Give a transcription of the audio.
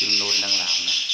กินนูนดังหลามนะ